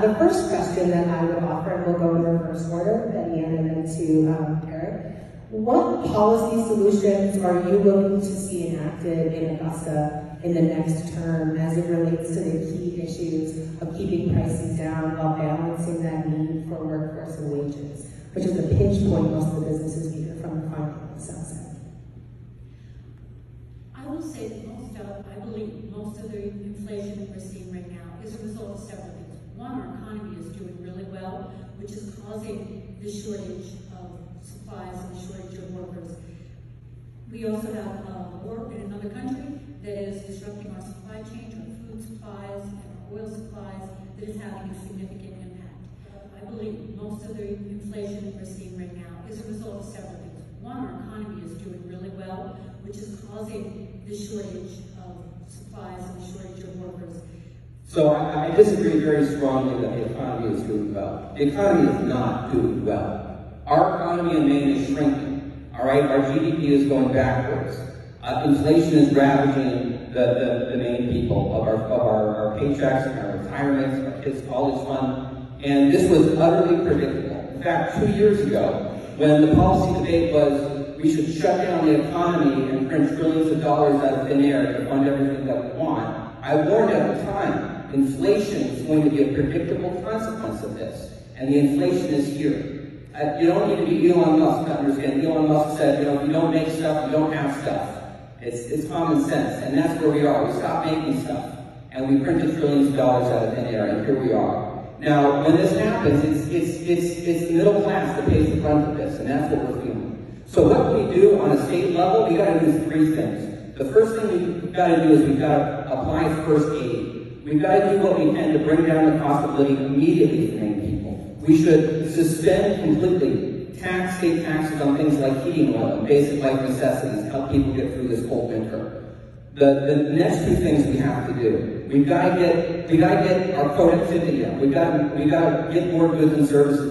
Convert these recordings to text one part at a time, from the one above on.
The first question that I would offer, and we'll go in reverse order, Betty and then to um, Eric. What policy solutions are you looking to see enacted in Augusta in the next term as it relates to the key issues of keeping prices down while balancing that need for workforce and wages, which is the pinch point most of the businesses hear from the south side? I will say that most of, I believe most of the inflation that we're seeing right now is a result of several things. One, our economy is doing really well, which is causing the shortage of supplies and the shortage of workers. We also have uh, a war in another country that is disrupting our supply chain, our food supplies, and our oil supplies, that is having a significant impact. I believe most of the inflation we're seeing right now is a result of several things. One, our economy is doing really well, which is causing the shortage of supplies and the shortage of. So I, I disagree very strongly that the economy is doing well. The economy is not doing well. Our economy in Maine is shrinking. All right, our GDP is going backwards. Uh, inflation is ravaging the, the, the Maine people of our of our, our paychecks and our retirements, our kids' college fund, and this was utterly predictable. In fact, two years ago, when the policy debate was we should shut down the economy and print trillions of dollars out of thin air to fund everything that we want, I warned at the time Inflation is going to be a predictable consequence of this, and the inflation is here. Uh, you don't need to be Elon Musk to understand. Elon Musk said, you know, if you don't make stuff, you don't have stuff. It's, it's common sense, and that's where we are. We stopped making stuff, and we printed trillions of dollars out of thin air, and here we are. Now, when this happens, it's, it's, it's, it's the middle class that pays the brunt of this, and that's what we're feeling. So what we do on a state level, we gotta do three things. The first thing we've gotta do is we've gotta apply first aid. We've got to do what we can to bring down the cost of living immediately for many people. We should suspend completely tax state taxes on things like heating oil and basic life necessities to help people get through this cold winter. The, the next two things we have to do. We've got to get we've got to get our productivity up. We've got to, we've got to get more goods and services.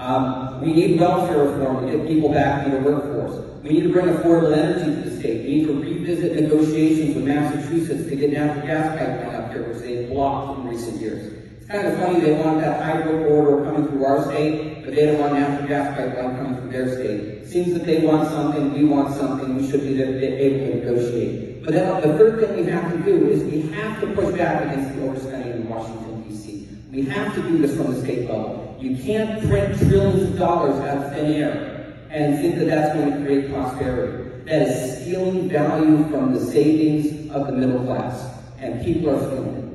Um, we need welfare reform to get people back into the workforce. We need to bring affordable energy to the state. We need to revisit negotiations with Massachusetts to get natural gas pipeline up here, which they blocked in recent years. It's kind of funny they want that hydro corridor coming through our state, but they don't want natural gas pipeline coming through their state. Seems that they want something, we want something, we should be able to negotiate. But then the third thing we have to do is we have to push back against the overspending in Washington, D.C. We have to do this from the state level. You can't print trillions of dollars out of thin air and think that that's going to create prosperity. That is stealing value from the savings of the middle class, and people are feeling